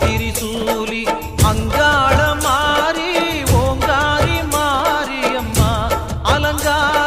திரிசூலி அங்காள மாறி ஓங்காரி மாரியம்மா அலங்கார